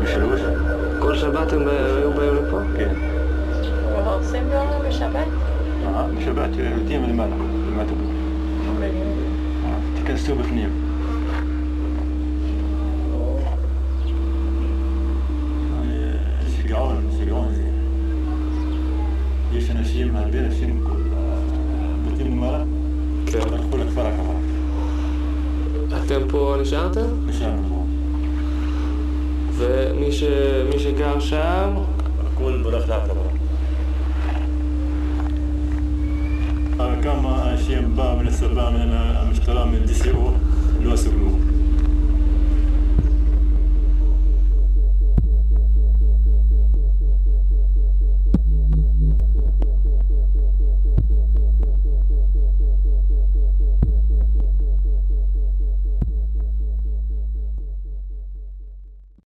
بالفلوس كل شبات وبيربح كاين غطسين بشبات آه بشبات يديهم الملح ما تبغى تكنسو بفنيم سيجارة سيجارة ليش أنا شيء مع البيت شيء بديل الملح ادخلك فرق فرق التمبو نشاطه؟ نشاطه ומי ש... מי שגר שם, הכל ברח לעקבה. כמה אנשים באו מן הצבא, מן המשטרה, מן DCO, לא עשו כלום.